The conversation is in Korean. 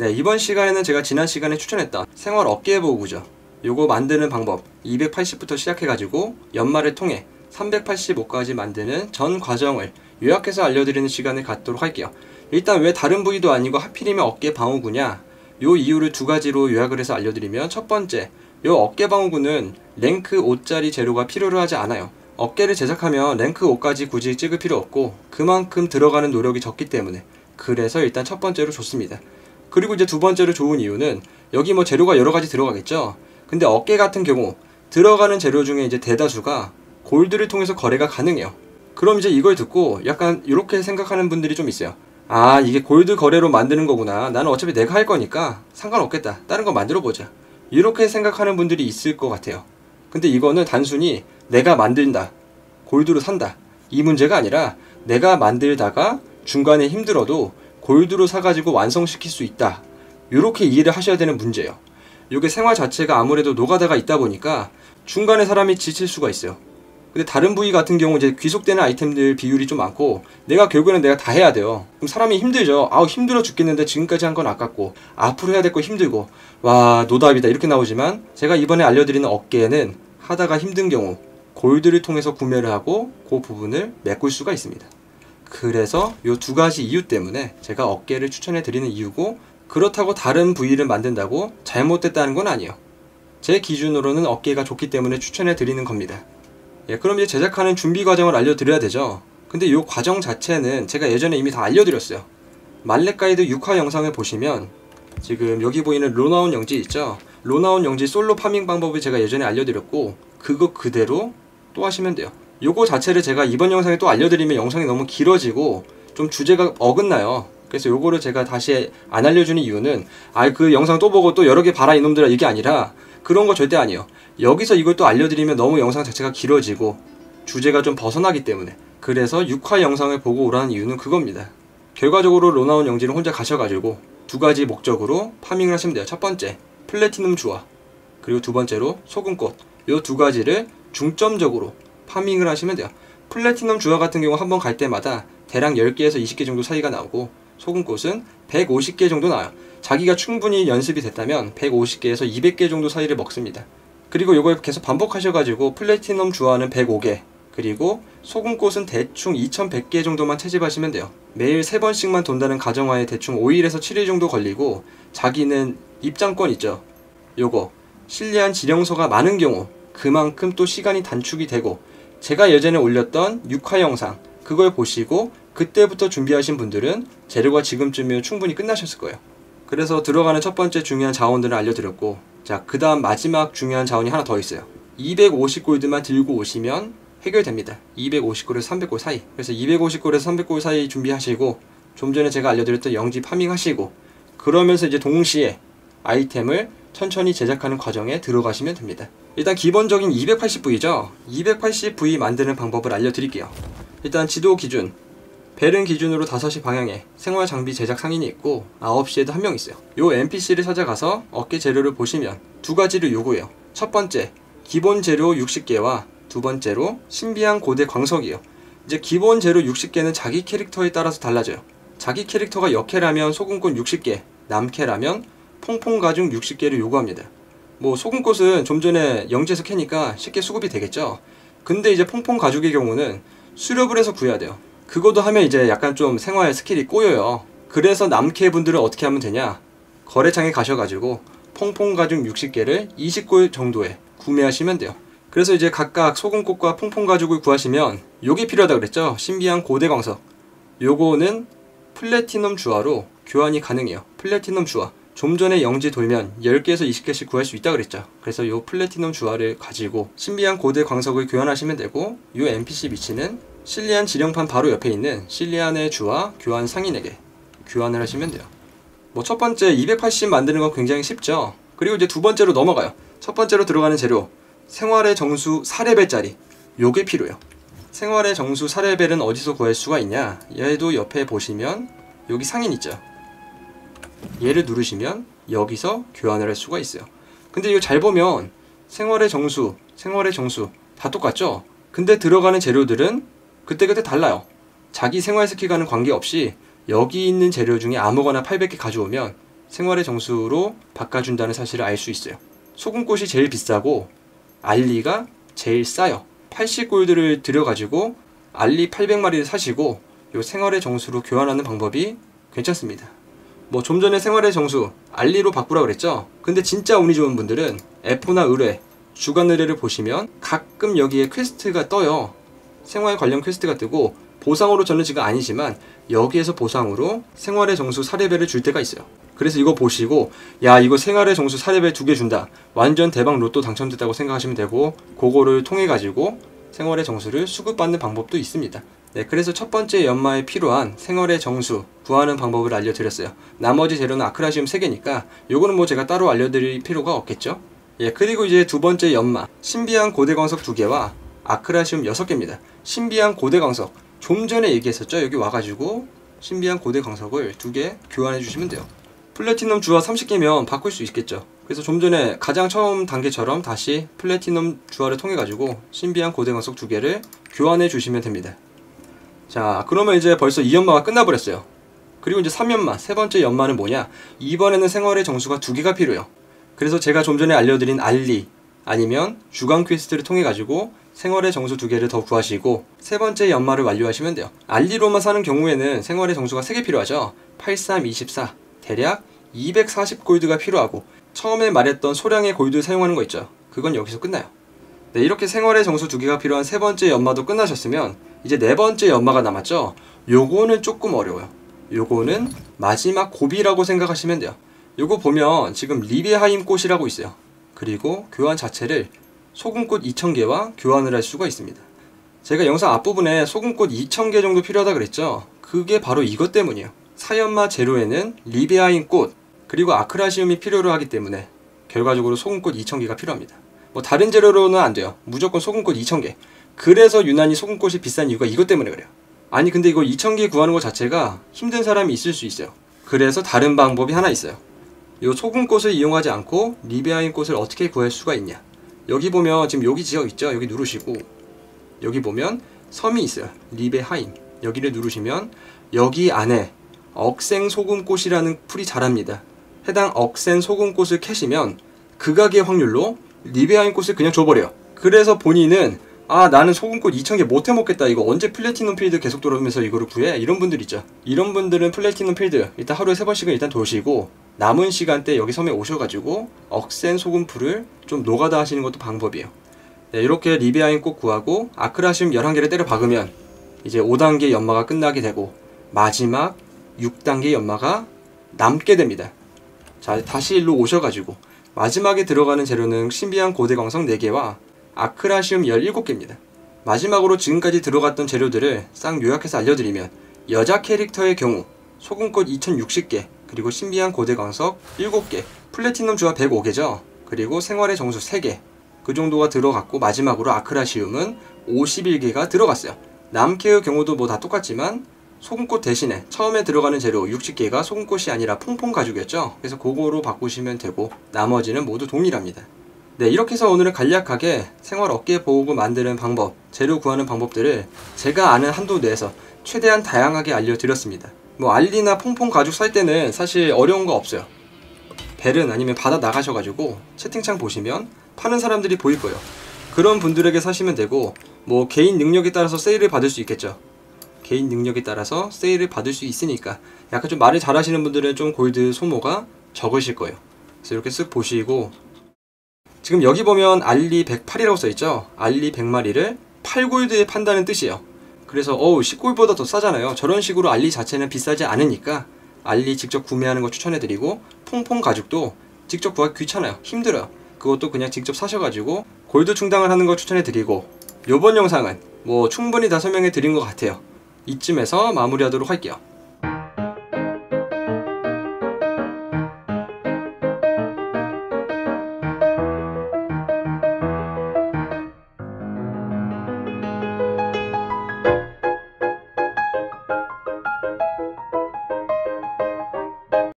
네, 이번 시간에는 제가 지난 시간에 추천했던 생활 어깨보호구죠. 요거 만드는 방법 280부터 시작해가지고 연말을 통해 385까지 만드는 전 과정을 요약해서 알려드리는 시간을 갖도록 할게요. 일단 왜 다른 부위도 아니고 하필이면 어깨 방어구냐? 요 이유를 두 가지로 요약을 해서 알려드리면 첫 번째, 요 어깨 방어구는 랭크 5짜리 재료가 필요로 하지 않아요. 어깨를 제작하면 랭크 5까지 굳이 찍을 필요 없고 그만큼 들어가는 노력이 적기 때문에 그래서 일단 첫 번째로 좋습니다. 그리고 이제 두 번째로 좋은 이유는 여기 뭐 재료가 여러 가지 들어가겠죠. 근데 어깨 같은 경우 들어가는 재료 중에 이제 대다수가 골드를 통해서 거래가 가능해요. 그럼 이제 이걸 듣고 약간 이렇게 생각하는 분들이 좀 있어요. 아, 이게 골드 거래로 만드는 거구나. 나는 어차피 내가 할 거니까 상관없겠다. 다른 거 만들어 보자. 이렇게 생각하는 분들이 있을 것 같아요. 근데 이거는 단순히 내가 만든다. 골드로 산다. 이 문제가 아니라 내가 만들다가 중간에 힘들어도 골드로 사가지고 완성시킬 수 있다. 이렇게 이해를 하셔야 되는 문제예요. 이게 생활 자체가 아무래도 노가다가 있다 보니까 중간에 사람이 지칠 수가 있어요. 근데 다른 부위 같은 경우 이제 귀속되는 아이템들 비율이 좀 많고 내가 결국에는 내가 다 해야 돼요. 그럼 사람이 힘들죠. 아우 힘들어 죽겠는데 지금까지 한 건 아깝고 앞으로 해야 될 거 힘들고 와 노답이다 이렇게 나오지만 제가 이번에 알려드리는 어깨에는 하다가 힘든 경우 골드를 통해서 구매를 하고 그 부분을 메꿀 수가 있습니다. 그래서 이 두 가지 이유 때문에 제가 어깨를 추천해 드리는 이유고 그렇다고 다른 부위를 만든다고 잘못됐다는 건 아니에요. 제 기준으로는 어깨가 좋기 때문에 추천해 드리는 겁니다. 예, 그럼 이제 제작하는 준비 과정을 알려드려야 되죠. 근데 이 과정 자체는 제가 예전에 이미 다 알려드렸어요. 말레 가이드 6화 영상을 보시면 지금 여기 보이는 로나온 영지 있죠? 로나온 영지 솔로 파밍 방법을 제가 예전에 알려드렸고 그거 그대로 또 하시면 돼요. 요거 자체를 제가 이번 영상에 또 알려드리면 영상이 너무 길어지고 좀 주제가 어긋나요. 그래서 요거를 제가 다시 안 알려주는 이유는 아 그 영상 또 보고 또 여러 개 봐라 이놈들아 이게 아니라 그런 거 절대 아니에요. 여기서 이걸 또 알려드리면 너무 영상 자체가 길어지고 주제가 좀 벗어나기 때문에 그래서 6화 영상을 보고 오라는 이유는 그겁니다. 결과적으로 로나온 영지를 혼자 가셔가지고 두 가지 목적으로 파밍을 하시면 돼요. 첫 번째 플래티넘 주화 그리고 두 번째로 소금꽃 요 두 가지를 중점적으로 파밍을 하시면 돼요. 플래티넘 주화 같은 경우 한 번 갈 때마다 대략 10개에서 20개 정도 사이가 나오고 소금꽃은 150개 정도 나와요. 자기가 충분히 연습이 됐다면 150개에서 200개 정도 사이를 먹습니다. 그리고 이걸 계속 반복하셔가지고 플래티넘 주화는 105개 그리고 소금꽃은 대충 2100개 정도만 채집하시면 돼요. 매일 3번씩만 돈다는 가정하에 대충 5일에서 7일 정도 걸리고 자기는 입장권 있죠. 요거 신뢰한 지령서가 많은 경우 그만큼 또 시간이 단축이 되고 제가 예전에 올렸던 6화 영상 그걸 보시고 그때부터 준비하신 분들은 재료가 지금쯤이면 충분히 끝나셨을 거예요. 그래서 들어가는 첫 번째 중요한 자원들을 알려드렸고 자 그 다음 마지막 중요한 자원이 하나 더 있어요. 250골드만 들고 오시면 해결됩니다. 250골에서 300골 사이. 그래서 250골에서 300골 사이 준비하시고 좀 전에 제가 알려드렸던 영지 파밍 하시고 그러면서 이제 동시에 아이템을 천천히 제작하는 과정에 들어가시면 됩니다. 일단 기본적인 280V죠. 280V 만드는 방법을 알려드릴게요. 일단 지도 기준 벨은 기준으로 5시 방향에 생활 장비 제작 상인이 있고 9시에도 한 명 있어요. 요 NPC를 찾아가서 어깨 재료를 보시면 두 가지를 요구해요. 첫 번째, 기본 재료 60개와 두 번째로 신비한 고대 광석이에요. 이제 기본 재료 60개는 자기 캐릭터에 따라서 달라져요. 자기 캐릭터가 여캐라면 소금꽃 60개, 남캐라면 퐁퐁 가죽 60개를 요구합니다. 뭐 소금꽃은 좀 전에 영지에서 캐니까 쉽게 수급이 되겠죠. 근데 이제 퐁퐁 가죽의 경우는 수렵을 해서 구해야 돼요. 그것도 하면 이제 약간 좀 생활 스킬이 꼬여요. 그래서 남캐 분들은 어떻게 하면 되냐? 거래창에 가셔가지고 퐁퐁 가죽 60개를 20골 정도에 구매하시면 돼요. 그래서 이제 각각 소금꽃과 퐁퐁 가죽을 구하시면 요게 필요하다 그랬죠? 신비한 고대 광석. 요거는 플래티넘 주화로 교환이 가능해요. 플래티넘 주화. 좀 전에 영지 돌면 10개에서 20개씩 구할 수 있다 그랬죠. 그래서 요 플래티넘 주화를 가지고 신비한 고대 광석을 교환하시면 되고 요 NPC 위치는 실리안 지령판 바로 옆에 있는 실리안의 주화 교환 상인에게 교환을 하시면 돼요. 뭐 첫 번째 280 만드는 건 굉장히 쉽죠. 그리고 이제 두 번째로 넘어가요. 첫 번째로 들어가는 재료 생활의 정수 4레벨짜리 요게 필요해요. 생활의 정수 4레벨은 어디서 구할 수가 있냐? 얘도 옆에 보시면 여기 상인 있죠. 얘를 누르시면 여기서 교환을 할 수가 있어요. 근데 이거 잘 보면 생활의 정수, 생활의 정수 다 똑같죠? 근데 들어가는 재료들은 그때그때 달라요. 자기 생활 스킬과는 관계없이 여기 있는 재료 중에 아무거나 800개 가져오면 생활의 정수로 바꿔준다는 사실을 알 수 있어요. 소금꽃이 제일 비싸고 알리가 제일 싸요. 80골드를 들여가지고 알리 800마리를 사시고 요 생활의 정수로 교환하는 방법이 괜찮습니다. 뭐 좀 전에 생활의 정수 알리로 바꾸라 그랬죠? 근데 진짜 운이 좋은 분들은 에포나 의뢰, 주간 의뢰를 보시면 가끔 여기에 퀘스트가 떠요. 생활 관련 퀘스트가 뜨고 보상으로 저는 지금 아니지만 여기에서 보상으로 생활의 정수 사례배를 줄 때가 있어요. 그래서 이거 보시고 야 이거 생활의 정수 사례배 두개 준다. 완전 대박 로또 당첨됐다고 생각하시면 되고 그거를 통해 가지고 생활의 정수를 수급받는 방법도 있습니다. 네, 그래서 첫 번째 연마에 필요한 생활의 정수 구하는 방법을 알려드렸어요. 나머지 재료는 아크라시움 3개니까 요거는 뭐 제가 따로 알려드릴 필요가 없겠죠? 예, 그리고 이제 두 번째 연마 신비한 고대광석 2개와 아크라시움 6개입니다. 신비한 고대광석 좀 전에 얘기했었죠? 여기 와가지고 신비한 고대광석을 두개 교환해 주시면 돼요. 플래티넘 주화 30개면 바꿀 수 있겠죠. 그래서 좀 전에 가장 처음 단계처럼 다시 플래티넘 주화를 통해 가지고 신비한 고대광석 두 개를 교환해 주시면 됩니다. 자, 그러면 이제 벌써 2연마가 끝나버렸어요. 그리고 이제 3연마, 세 번째 연마는 뭐냐? 이번에는 생활의 정수가 두 개가 필요해요. 그래서 제가 좀 전에 알려드린 알리, 아니면 주간 퀘스트를 통해 가지고 생활의 정수 두 개를 더 구하시고 세 번째 연마를 완료하시면 돼요. 알리로만 사는 경우에는 생활의 정수가 3개 필요하죠. 83, 24, 대략 240 골드가 필요하고 처음에 말했던 소량의 골드 사용하는 거 있죠. 그건 여기서 끝나요. 네, 이렇게 생활의 정수 두 개가 필요한 세 번째 연마도 끝나셨으면 이제 네 번째 연마가 남았죠. 요거는 조금 어려워요. 요거는 마지막 고비라고 생각하시면 돼요. 요거 보면 지금 리베하임 꽃이라고 있어요. 그리고 교환 자체를 소금꽃 2000개와 교환을 할 수가 있습니다. 제가 영상 앞부분에 소금꽃 2000개 정도 필요하다 그랬죠? 그게 바로 이것 때문이에요. 사연마 재료에는 리베아인 꽃 그리고 아크라시움이 필요로 하기 때문에 결과적으로 소금꽃 2000개가 필요합니다. 뭐 다른 재료로는 안 돼요. 무조건 소금꽃 2000개. 그래서 유난히 소금꽃이 비싼 이유가 이것 때문에 그래요. 아니 근데 이거 2000개 구하는 것 자체가 힘든 사람이 있을 수 있어요. 그래서 다른 방법이 하나 있어요. 이 소금꽃을 이용하지 않고 리베하임 꽃을 어떻게 구할 수가 있냐? 여기 보면 지금 여기 지역 있죠? 여기 누르시고 여기 보면 섬이 있어요. 리베하임. 여기를 누르시면 여기 안에 억센 소금꽃이라는 풀이 자랍니다. 해당 억센 소금꽃을 캐시면 극악의 확률로 리베하임 꽃을 그냥 줘버려요. 그래서 본인은 아 나는 소금꽃 2,000개 못 해 먹겠다 이거 언제 플래티넘 필드 계속 돌아오면서 이거를 구해? 이런 분들 있죠. 이런 분들은 플래티넘 필드 일단 하루에 세 번씩은 일단 도시고 남은 시간대 여기 섬에 오셔가지고 억센 소금풀을 좀 노가다 하시는 것도 방법이에요. 네, 이렇게 리베아인 꽃 구하고 아크라시움 11개를 때려 박으면 이제 5단계 연마가 끝나게 되고 마지막 6단계 연마가 남게 됩니다. 자 다시 일로 오셔가지고 마지막에 들어가는 재료는 신비한 고대광석 4개와 아크라시움 17개입니다. 마지막으로 지금까지 들어갔던 재료들을 싹 요약해서 알려드리면 여자 캐릭터의 경우 소금꽃 2060개 그리고 신비한 고대광석 7개 플래티넘 주화 105개죠. 그리고 생활의 정수 3개 그 정도가 들어갔고 마지막으로 아크라시움은 51개가 들어갔어요. 남캐의 경우도 뭐 다 똑같지만 소금꽃 대신에 처음에 들어가는 재료 60개가 소금꽃이 아니라 퐁퐁 가죽이었죠. 그래서 그거로 바꾸시면 되고 나머지는 모두 동일합니다. 네, 이렇게 해서 오늘은 간략하게 생활 어깨 보호구 만드는 방법, 재료 구하는 방법들을 제가 아는 한도 내에서 최대한 다양하게 알려드렸습니다. 뭐 알리나 퐁퐁 가죽 살 때는 사실 어려운 거 없어요. 벨은 아니면 바다 나가셔가지고 채팅창 보시면 파는 사람들이 보일 거예요. 그런 분들에게 사시면 되고 뭐 개인 능력에 따라서 세일을 받을 수 있겠죠. 개인 능력에 따라서 세일을 받을 수 있으니까 약간 좀 말을 잘하시는 분들은 좀 골드 소모가 적으실 거예요. 그래서 이렇게 쓱 보시고 지금 여기 보면 알리 108이라고 써있죠? 알리 100마리를 8골드에 판다는 뜻이에요. 그래서 어우 10골보다 더 싸잖아요. 저런 식으로 알리 자체는 비싸지 않으니까 알리 직접 구매하는 거 추천해드리고 퐁퐁 가죽도 직접 구하기 귀찮아요. 힘들어요. 그것도 그냥 직접 사셔가지고 골드 충당을 하는 거 추천해드리고 요번 영상은 뭐 충분히 다 설명해 드린 것 같아요. 이쯤에서 마무리하도록 할게요